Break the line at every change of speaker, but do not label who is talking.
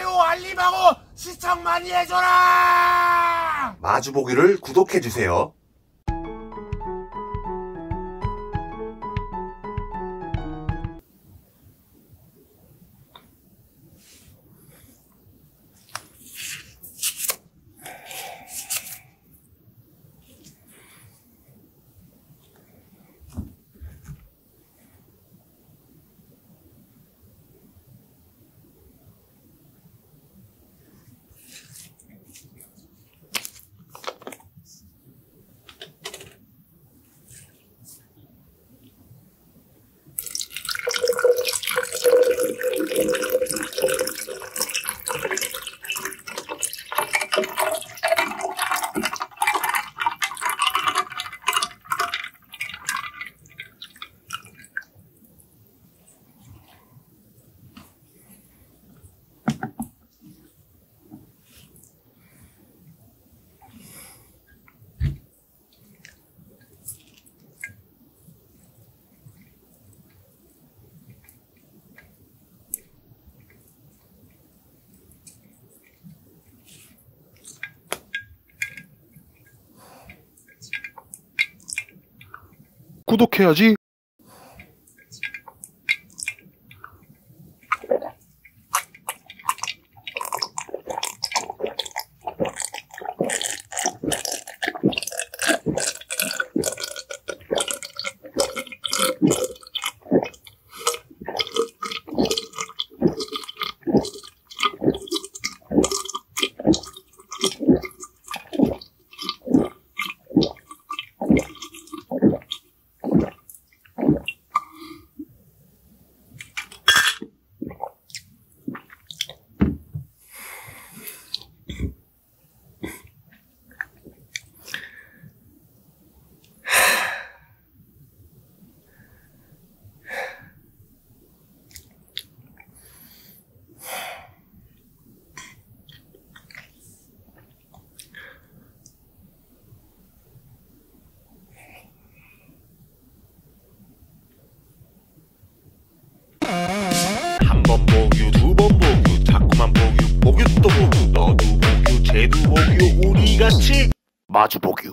좋아요 알림하고 시청 많이 해줘라
마주보기를 구독해주세요.
구독해야지.
보규 보규 또 보규 너도 보규 쟤도 보규 우리 같이
마주보기